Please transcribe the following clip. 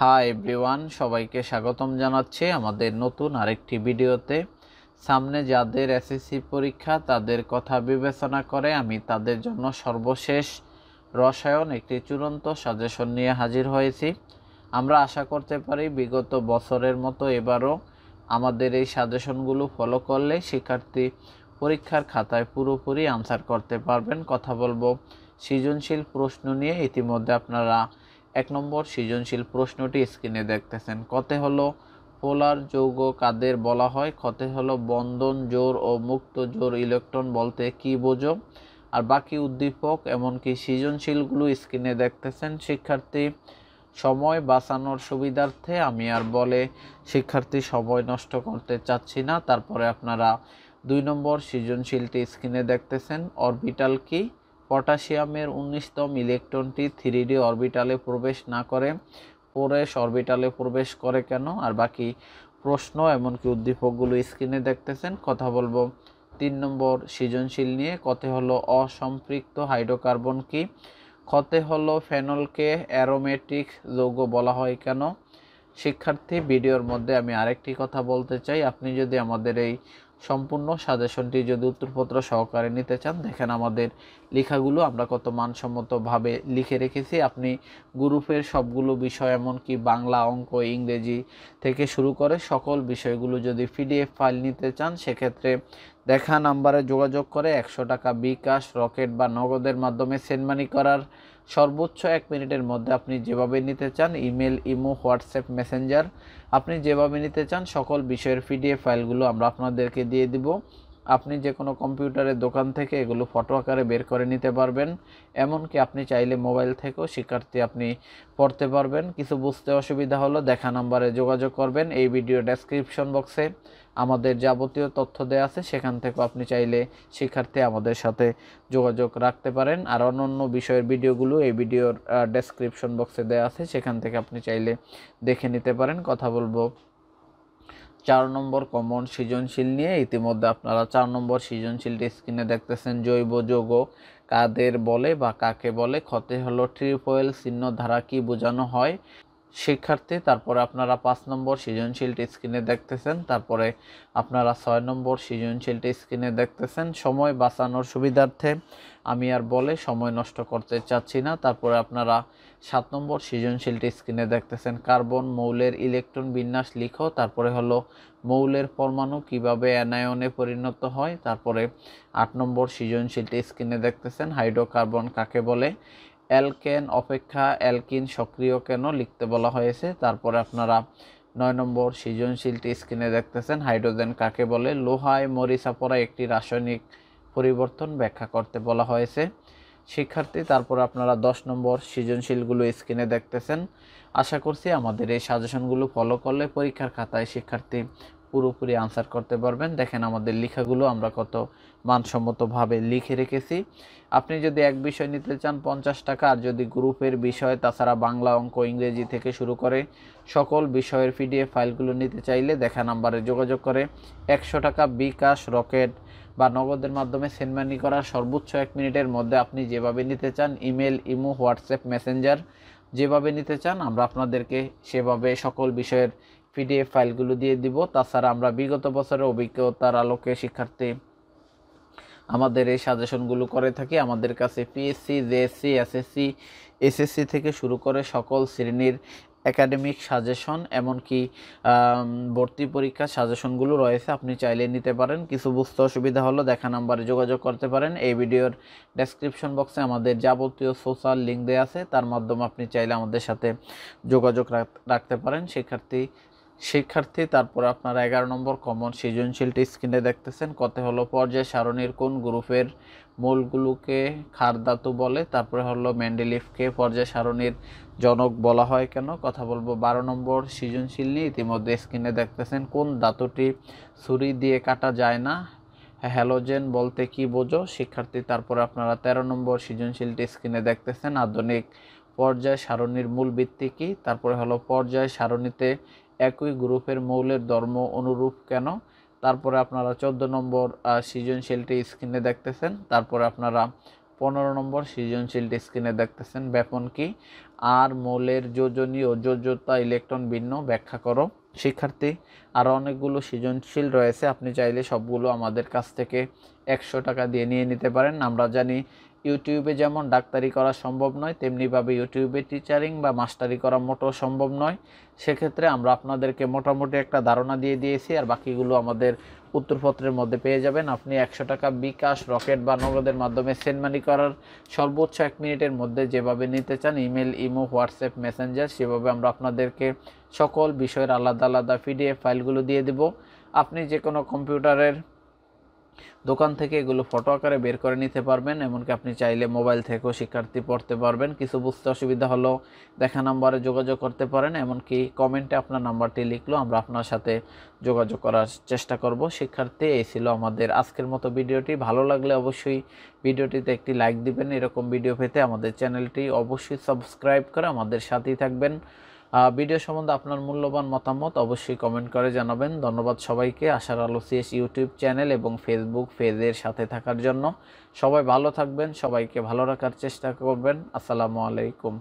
Hi everyone সবাইকে স্বাগতম জানাচ্ছি আমাদের নতুন আরেকটি ভিডিওতে। সামনে যাদের এসএসসি পরীক্ষা, তাদের কথা বিবেচনা করে আমি তাদের জন্য সর্বশেষ রসায়ন একটি চূড়ান্ত সাজেশন নিয়ে হাজির হয়েছি। আমরা আশা করতে পারি বিগত বছরের মতো এবারও আমাদের এই সাজেশনগুলো ফলো করলে শিক্ষার্থী পরীক্ষার খাতায় পুরোপুরি আনসার করতে পারবেন। কথা বলব সৃজনশীল প্রশ্ন নিয়ে। ইতিমধ্যে আপনারা এক নম্বর সৃজনশীল প্রশ্নটি স্ক্রিনে দেখতেছেন। কতে হলো পোলার যৌগ কাদের বলা হয়? ক্ষতে হলো বন্ধন, জোর ও মুক্ত জোর ইলেকট্রন বলতে কি বোঝো? আর বাকি উদ্দীপক, এমনকি সৃজনশীলগুলো স্ক্রিনে দেখতেছেন, শিক্ষার্থী সময় বাঁচানোর সুবিধার্থে। আমি আর বলে শিক্ষার্থী সময় নষ্ট করতে চাচ্ছি না। তারপরে আপনারা দুই নম্বর সৃজনশীলটি স্ক্রিনে দেখতেছেন। অরবিটাল কি? পটাশিয়ামের উনিশতম ইলেকট্রনটি থ্রি ডি অরবিটালে প্রবেশ না করে পোরেশ অরবিটালে প্রবেশ করে কেন? আর বাকি প্রশ্ন, এমনকি উদ্দীপকগুলো স্ক্রিনে দেখতেছেন, কথা বলব। তিন নম্বর, সৃজনশীল নিয়ে কতে হলো অসম্পৃক্ত হাইড্রোকার্বন কি? ক্ষতে হলো ফেনলকে অ্যারোমেটিক যৌগ বলা হয় কেন? শিক্ষার্থী, ভিডিওর মধ্যে আমি আরেকটি কথা বলতে চাই। আপনি যদি আমাদের এই সম্পূর্ণ সাজেশনটি যদি উত্তরপত্র সহকারে নিতে চান, দেখেন আমাদের লেখাগুলো আমরা কত মানসম্মতভাবে লিখে রেখেছি। আপনি গ্রুপের সবগুলো বিষয়, এমনকি বাংলা অঙ্ক, ইংরেজি থেকে শুরু করে সকল বিষয়গুলো যদি পিডিএফ ফাইল নিতে চান, সেক্ষেত্রে দেখা নাম্বারে যোগাযোগ করে একশো টাকা বিকাশ, রকেট বা নগদের মাধ্যমে সেন্ড মানি করার সর্বোচ্চ এক মিনিটের মধ্যে আপনি যেভাবে নিতে চান, ইমেল, ইমো, হোয়াটসঅ্যাপ, মেসেঞ্জার, আপনি যেভাবে নিতে চান, সকল বিষয়ের পিডিএফ ফাইলগুলো আমরা আপনাদেরকে দিয়ে দিব। আপনি যে কোনো কম্পিউটারের দোকান থেকে এগুলো ফটো আকারে বের করে নিতে পারবেন। এমনকি আপনি চাইলে মোবাইল থেকেও শিক্ষার্থী আপনি পড়তে পারবেন। কিছু বুঝতে অসুবিধা হলো দেখা নাম্বারে যোগাযোগ করবেন এই ভিডিও ডেসক্রিপশন বক্সে। আমাদের যাবতীয় তথ্য দেওয়া আছে, সেখান থেকেও আপনি চাইলে শিক্ষার্থী আমাদের সাথে যোগাযোগ রাখতে পারেন। আর অন্যান্য বিষয়ের ভিডিওগুলো এই ভিডিওর ডেসক্রিপশন বক্সে দেওয়া আছে, সেখান থেকে আপনি চাইলে দেখে নিতে পারেন। কথা বলব চার নম্বর কমন সৃজনশীল নিয়ে ইতিমধ্যে আপনারা চার নম্বর সৃজনশীলটি স্ক্রিনে দেখতেছেন জৈব, যৌগ, কাদের বলে বা কাকে বলে, ক্ষতে হলো ট্রিপয়েল চিহ্ন, ধারা কি বোঝানো হয়? শিক্ষার্থী, তারপরে আপনারা পাঁচ নম্বর সৃজনশীলটি স্ক্রিনে দেখতেছেন, তারপরে আপনারা ছয় নম্বর সৃজনশীলটি স্ক্রিনে দেখতেছেন, সময় বাঁচানোর সুবিধার্থে আমি আর বলে সময় নষ্ট করতে চাচ্ছি না। তারপরে আপনারা সাত নম্বর সৃজনশীলটি স্ক্রিনে দেখতেছেন, কার্বন মৌলের ইলেকট্রন বিন্যাস লিখো, তারপরে হলো মৌলের পরমাণু কীভাবে অ্যানায়নে পরিণত হয়, তারপরে আট নম্বর সৃজনশীলটি স্ক্রিনে দেখতেছেন, হাইড্রোকার্বন কাকে বলে অ্যালকেন অপেক্ষা অ্যালকিন সক্রিয় কেন লিখতে বলা হয়েছে? তারপরে আপনারা নয় নম্বর সৃজনশীলটি স্ক্রিনে দেখতেছেন। হাইড্রোজেন কাকে বলে? লোহায় মরিচা পড়া একটি রাসায়নিক পরিবর্তন ব্যাখ্যা করতে বলা হয়েছে। শিক্ষার্থী, তারপর আপনারা দশ নম্বর সৃজনশীলগুলো স্ক্রিনে দেখতেছেন। আশা করছি আমাদের এই সাজেশনগুলো ফলো করলে পরীক্ষার খাতায় শিক্ষার্থী পুরোপুরি আনসার করতে পারবেন। দেখেন আমাদের লেখাগুলো আমরা কত মানসম্মতভাবে লিখে রেখেছি। আপনি যদি এক বিষয় নিতে চান পঞ্চাশ টাকা, আর যদি গ্রুপের বিষয়, তাছাড়া বাংলা অঙ্ক ইংরেজি থেকে শুরু করে সকল বিষয়ের পিডিএফ ফাইলগুলো নিতে চাইলে দেখা নাম্বারে যোগাযোগ করে একশো টাকা বিকাশ রকেট বা নগদের মাধ্যমে সেন্ডমানি করার সর্বোচ্চ এক মিনিটের মধ্যে আপনি যেভাবে নিতে চান ইমেল ইমো হোয়াটসঅ্যাপ মেসেঞ্জার যেভাবে নিতে চান, আমরা আপনাদেরকে সেভাবে সকল বিষয়ের পিডিএফ ফাইলগুলো দিয়ে দিব। তাছাড়া আমরা বিগত বছরের অভিজ্ঞতার আলোকে শিক্ষার্থী আমাদের এই সাজেশনগুলো করে থাকি। আমাদের কাছে পিএসসি জেএসসি এসএসসি এসএসসি থেকে শুরু করে সকল শ্রেণির একাডেমিক সাজেশন এমনকি ভর্তি পরীক্ষার সাজেশনগুলো রয়েছে। আপনি চাইলে নিতে পারেন। কিছু বুঝতে অসুবিধা হলো দেখা নাম্বারে যোগাযোগ করতে পারেন। এই ভিডিওর ডেসক্রিপশন বক্সে আমাদের যাবতীয় সোশ্যাল লিঙ্ক দেওয়া আছে। তার মাধ্যমে আপনি চাইলে আমাদের সাথে যোগাযোগ রাখতে পারেন। শিক্ষার্থী শিক্ষার্থী, তারপর আপনারা এগারো নম্বর কমন সৃজনশীলটি স্ক্রিনে দেখতেছেন। কত হলো পর্যায় সারণীর কোন গ্রুপের মূলগুলোকে খার ধাতু বলে, তারপরে হলো ম্যান্ডেলিফকে পর্যায় সারণীর জনক বলা হয় কেন? কথা বলব বারো নম্বর সৃজনশীল নিয়ে ইতিমধ্যে স্ক্রিনে দেখতেছেন কোন ধাতুটি ছুরি দিয়ে কাটা যায় না। হ্যালোজেন বলতে কি বোঝো? শিক্ষার্থী, তারপরে আপনারা তেরো নম্বর সৃজনশীলটি স্ক্রিনে দেখতেছেন। আধুনিক পর্যায় সারণীর মূল ভিত্তি কী? তারপরে হলো পর্যায় সারণীতে একই গ্রুপের মৌলের ধর্ম অনুরূপ কেন? তারপরে আপনারা চোদ্দ নম্বর সৃজনশীলটি স্ক্রিনে দেখতেছেন। তারপরে আপনারা পনেরো নম্বর সৃজনশীলটি স্ক্রিনে দেখতেছেন। ব্যাপন কি? আর মৌলের যোজনী ও যোজ্যতা ইলেকট্রন ভিন্ন। ব্যাখ্যা করো। শিক্ষার্থী আরও অনেকগুলো সৃজনশীল রয়েছে। আপনি চাইলে সবগুলো আমাদের কাছ থেকে একশো টাকা দিয়ে নিয়ে নিতে পারেন। আমরা জানি ইউটিউবে যেমন ডাক্তারি করা সম্ভব নয়, তেমনিভাবে ইউটিউবে টিচারিং বা মাস্টারি করা মোটেও সম্ভব নয়। সেক্ষেত্রে আমরা আপনাদেরকে মোটামুটি একটা ধারণা দিয়ে দিয়েছি আর বাকিগুলো আমাদের উত্তরপত্রের মধ্যে পেয়ে যাবেন। আপনি একশো টাকা বিকাশ, রকেট বা নগদের মাধ্যমে সেন্ড মানি করার সর্বোচ্চ এক মিনিটের মধ্যে যেভাবে নিতে চান, ইমেল, ইমো, হোয়াটসঅ্যাপ, মেসেঞ্জার, সেভাবে আমরা আপনাদেরকে সকল বিষয়ের আলাদা আলাদা পিডিএফ ফাইলগুলো দিয়ে দেব। আপনি যে কোনো কম্পিউটারের দোকান থেকে এগুলো ফটো আকারে বের করে নিতে পারবেন, এমনকি আপনি চাইলে মোবাইল থেকেও শিক্ষার্থী পড়তে পারবেন। কিছু বুঝতে অসুবিধা হলেও দেখা নাম্বারে যোগাযোগ করতে পারেন, এমনকি কমেন্টে আপনার নাম্বারটি লিখলেও আমরা আপনার সাথে যোগাযোগ করার চেষ্টা করব। শিক্ষার্থী, এই ছিল আমাদের আজকের মতো ভিডিওটি। ভালো লাগলে অবশ্যই ভিডিওটিতে একটি লাইক দিবেন। এরকম ভিডিও পেতে আমাদের চ্যানেলটি অবশ্যই সাবস্ক্রাইব করে আমাদের সাথেই থাকবেন। ভিডিও সম্বন্ধে আপনার মূল্যবান মতামত অবশ্যই কমেন্ট করে জানাবেন। ধন্যবাদ সবাইকে। আশার আলো সিএস ইউটিউব চ্যানেল এবং ফেসবুক পেজের সাথে থাকার জন্য। সবাই ভালো থাকবেন, সবাইকে ভালো রাখার চেষ্টা করবেন। আসসালামু আলাইকুম।